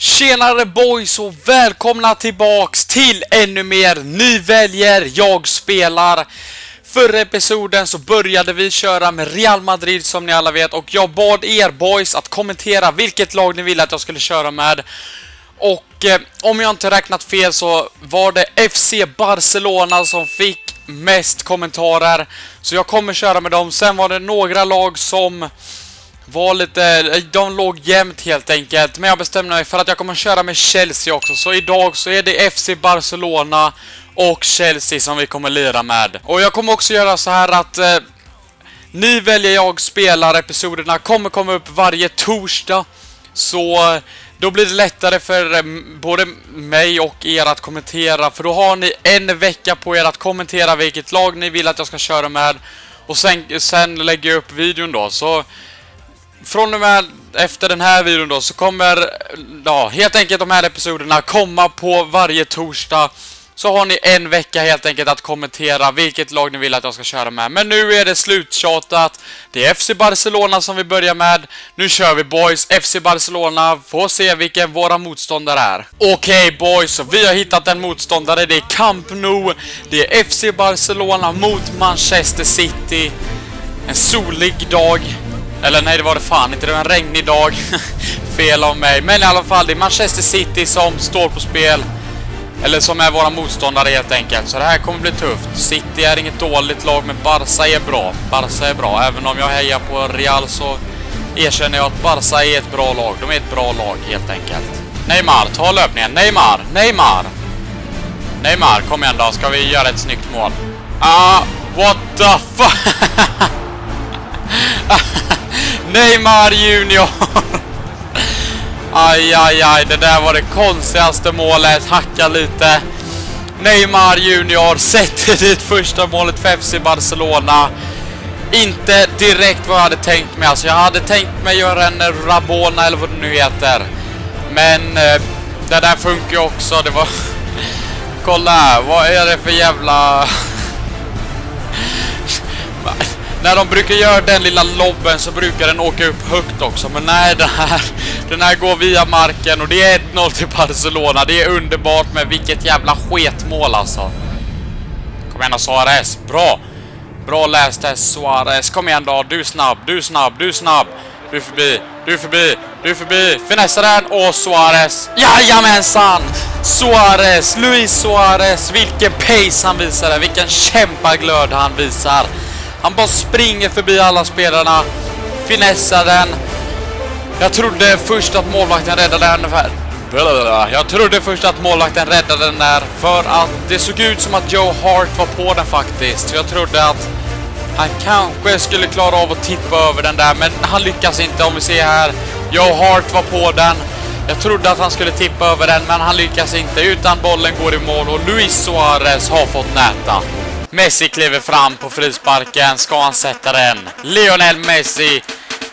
Tjenare boys och välkomna tillbaks till ännu mer Ni väljer, jag spelar. Förra episoden så började vi köra med Real Madrid som ni alla vet och jag bad er boys att kommentera vilket lag ni ville att jag skulle köra med. Och eh, om jag inte räknat fel så var det FC Barcelona som fick mest kommentarer. Så jag kommer köra med dem. Sen var det några lag som var lite... Eh, de låg jämnt helt enkelt. Men jag bestämde mig för att jag kommer köra med Chelsea också. Så idag så är det FC Barcelona och Chelsea som vi kommer lira med. Och jag kommer också göra så här att... Eh, ni väljer jag spelar episoderna kommer komma upp varje torsdag. Så eh, då blir det lättare för eh, både mig och er att kommentera. För då har ni en vecka på er att kommentera vilket lag ni vill att jag ska köra med. Och sen, sen lägger jag upp videon då. Så från och med efter den här videon då så kommer ja, helt enkelt de här episoderna komma på varje torsdag. Så har ni en vecka helt enkelt att kommentera vilket lag ni vill att jag ska köra med. Men nu är det sluttjatat. Det är FC Barcelona som vi börjar med. Nu kör vi boys. FC Barcelona. Får se vilken våra motståndare är. Okej okay, boys, vi har hittat en motståndare. Det är Camp Nou. Det är FC Barcelona mot Manchester City. En solig dag. Eller nej, det var det fan inte. Det var en regnig dag. Fel av mig. Men i alla fall, det är Manchester City som står på spel. Eller som är våra motståndare helt enkelt. Så det här kommer bli tufft. City är inget dåligt lag, men Barca är bra. Barca är bra. Även om jag hejar på Real så erkänner jag att Barca är ett bra lag. De är ett bra lag helt enkelt. Neymar, ta löpningen. Neymar, Neymar. Neymar, kom igen då. Ska vi göra ett snyggt mål? Ah, what the fuck? Ah, Neymar Junior! aj, aj, aj, det där var det konstigaste målet. Hacka lite. Neymar Junior sätter dit första målet för FC Barcelona. Inte direkt vad jag hade tänkt mig. Alltså, jag hade tänkt mig göra en Rabona eller vad det nu heter. Men eh, det där funkar ju också. Det var... Kolla här, vad är det för jävla... När de brukar göra den lilla lobben så brukar den åka upp högt också. Men nej, den här, den här går via marken och det är 1-0 till Barcelona. Det är underbart med vilket jävla sketmål alltså. Kom igen då Suarez, bra! Bra läst där Suarez, kom igen då, du är snabb, du är snabb, du är snabb. Du är förbi, du är förbi, du är förbi. Finessa den och Suarez. Jajamensan! Suarez, Luis Suarez. Vilken pace han visar där, vilken kämpaglöd han visar. Han bara springer förbi alla spelarna. Finessar den. Jag trodde först att målvakten räddade den ungefär. Jag trodde först att målvakten räddade den där för att det såg ut som att Joe Hart var på den faktiskt. Så jag trodde att han kanske skulle klara av att tippa över den där, men han lyckas inte om vi ser här. Joe Hart var på den. Jag trodde att han skulle tippa över den, men han lyckas inte utan bollen går i mål och Luis Suarez har fått näta. Messi kliver fram på frisparken. Ska han sätta den? Lionel Messi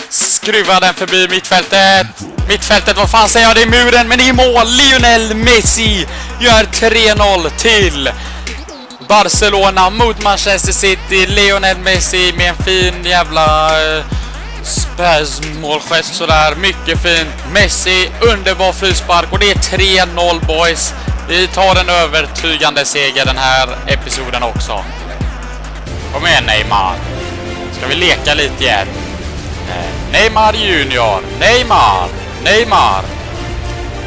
skruvar den förbi mittfältet. Mittfältet, vad fan säger jag? Det är muren, men det är mål! Lionel Messi gör 3-0 till Barcelona mot Manchester City. Lionel Messi med en fin jävla eh, spasmålgest målgest sådär. Mycket fint. Messi, underbar frispark och det är 3-0 boys. Vi tar en övertygande seger den här episoden också. Kom igen Neymar. Ska vi leka lite igen? Eh, Neymar Junior. Neymar. Neymar.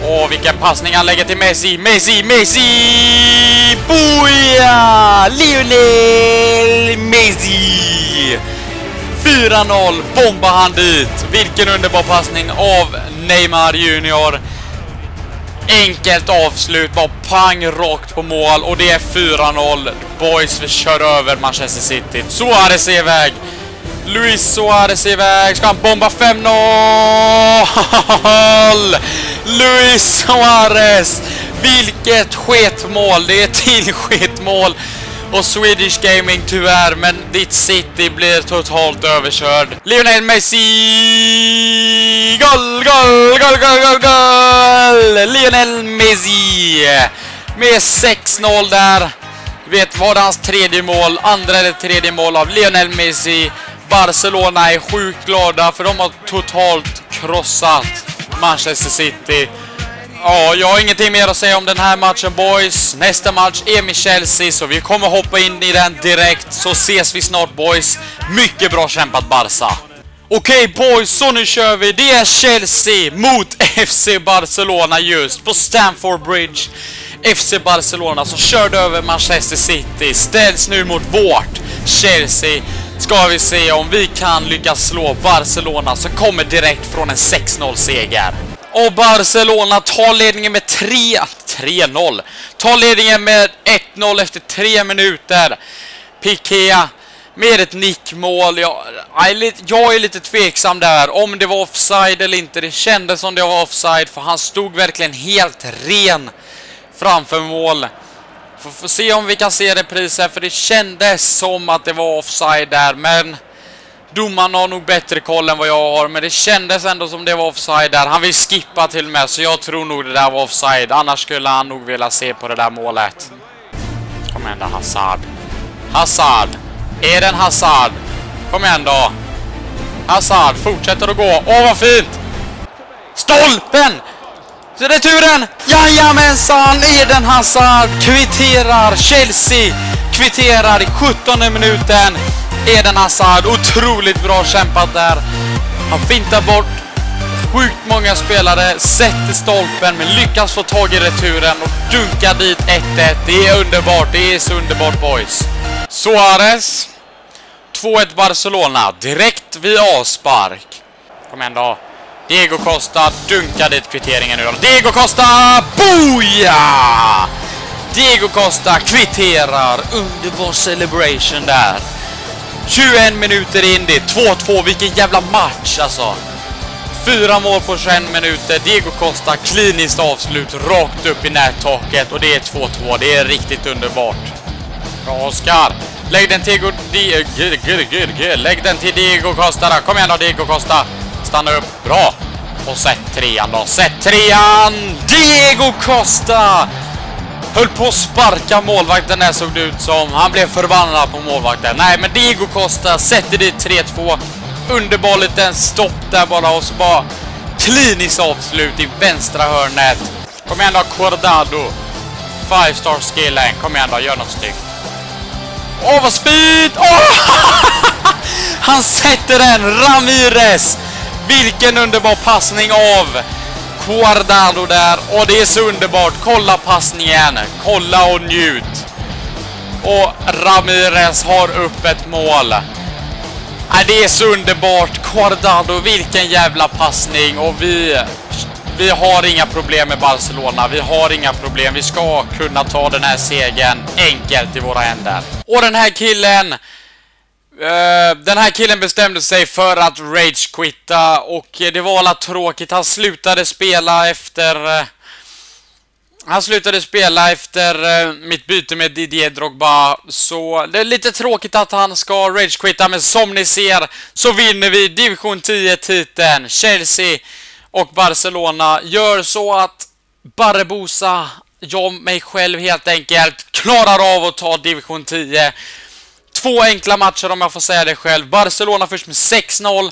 Åh, vilken passning han lägger till Messi. Messi, Messi! Boja! Lionel Messi! 4-0 bombar han dit. Vilken underbar passning av Neymar Junior. Enkelt avslut, bara pang rakt på mål och det är 4-0. Boys, vi kör över Manchester City. Suarez är iväg. Luis Suarez är iväg. Ska han bomba 5-0? Luis Suarez! Vilket sketmål! Det är till sketmål och Swedish Gaming tyvärr, men ditt City blir totalt överkörd. Lionel Messi! Gol, gol, gol, gol, gol, gol! Lionel Messi! Med 6-0 där. Vet vad hans tredje mål, andra eller tredje mål av Lionel Messi. Barcelona är sjukt glada för de har totalt krossat Manchester City. Ja, jag har ingenting mer att säga om den här matchen boys. Nästa match är med Chelsea, så vi kommer hoppa in i den direkt. Så ses vi snart boys. Mycket bra kämpat Barca. Okej okay, boys, så nu kör vi. Det är Chelsea mot FC Barcelona just på Stamford Bridge. FC Barcelona som körde över Manchester City ställs nu mot vårt Chelsea. Ska vi se om vi kan lyckas slå Barcelona som kommer direkt från en 6-0 seger. Och Barcelona tar ledningen med 3... 3-0. Tar ledningen med 1-0 efter 3 minuter. Piqué med ett nickmål. Jag, jag är lite tveksam där om det var offside eller inte. Det kändes som det var offside för han stod verkligen helt ren framför mål. Får, får se om vi kan se repriser för det kändes som att det var offside där men domaren har nog bättre koll än vad jag har men det kändes ändå som det var offside där. Han vill skippa till och med så jag tror nog det där var offside. Annars skulle han nog vilja se på det där målet. Kom igen då Hazard. Hazard. Är den Hazard? Kom igen då. Hazard fortsätter att gå. Åh vad fint! Stolpen! Returen! Jajamensan! Eden Hazard kvitterar. Chelsea kvitterar i 17 minuten. Eden Hazard, otroligt bra kämpat där. Han fintar bort sjukt många spelare, sätter stolpen men lyckas få tag i returen och dunkar dit 1-1. Det är underbart, det är så underbart boys. Suarez. 2-1 Barcelona, direkt vid avspark. Kom igen då. Diego Costa dunkar dit kvitteringen nu. Diego Costa! Boja! Diego Costa kvitterar. Underbar celebration där. 21 minuter in, det är 2-2. Vilken jävla match alltså. Fyra mål på 21 minuter. Diego Costa kliniskt avslut rakt upp i nättaket och det är 2-2. Det är riktigt underbart. Bra Oskar. Lägg den till Diego... Eh, Lägg den till Diego Costa Där. Kom igen då Diego Costa. Stanna upp. Bra. Och sätt trean då. Sätt trean! Diego Costa! Höll på att sparka målvakten där såg det ut som. Han blev förbannad på målvakten. Nej, men Diego Costa sätter dit 3-2. Underbar liten stopp där bara och så bara kliniskt avslut i vänstra hörnet. Kom igen då, Cordado. Five star skillen. Kom igen då, gör något snyggt. Åh, vad speed! Oh! Han sätter den! Ramirez! Vilken underbar passning av Guardado där. Och det är så underbart. Kolla passningen. Kolla och njut. Och Ramirez har upp ett mål. Nej, det är så underbart. Guardado, vilken jävla passning. Och vi, vi har inga problem med Barcelona. Vi har inga problem. Vi ska kunna ta den här segern enkelt i våra händer. Och den här killen Eh, den här killen bestämde sig för att rage-quitta och det var alla tråkigt. Han slutade spela efter... Eh, han slutade spela efter eh, mitt byte med Didier Drogba, så det är lite tråkigt att han ska rage-quitta, men som ni ser så vinner vi division 10-titeln. Chelsea och Barcelona gör så att Barbosa, jag mig själv helt enkelt, klarar av att ta division 10 Två enkla matcher om jag får säga det själv. Barcelona först med 6-0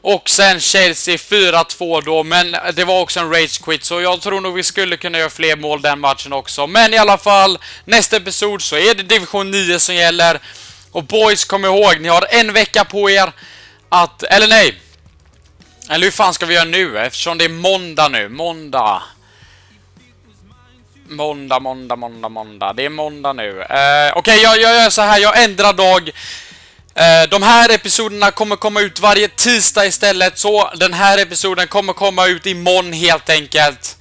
och sen Chelsea 4-2 då, men det var också en rage quit, så jag tror nog vi skulle kunna göra fler mål den matchen också. Men i alla fall, nästa episod så är det division 9 som gäller. Och boys, kom ihåg, ni har en vecka på er att, eller nej. Eller hur fan ska vi göra nu, eftersom det är måndag nu, måndag. Måndag, måndag, måndag, måndag. Det är måndag nu. Uh, Okej, okay, jag, jag gör så här. Jag ändrar dag. Eh, de här episoderna kommer komma ut varje tisdag istället, så den här episoden kommer komma ut imorgon helt enkelt.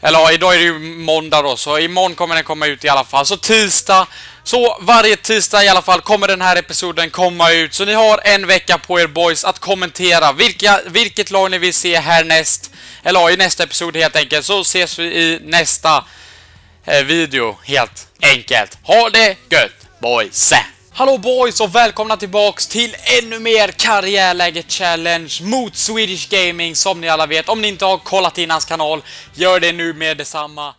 Eller ja, idag är det ju måndag då, så imorgon kommer den komma ut i alla fall. Så tisdag, så varje tisdag i alla fall kommer den här episoden komma ut. Så ni har en vecka på er boys att kommentera vilka, vilket lag ni vill se härnäst. Eller ja, i nästa episod helt enkelt. Så ses vi i nästa Eh, video, helt enkelt. Ha det gött, boys! Hallå boys och välkomna tillbaks till ännu mer Karriärläget challenge mot Swedish Gaming som ni alla vet. Om ni inte har kollat in hans kanal, gör det nu med detsamma.